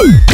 Oh!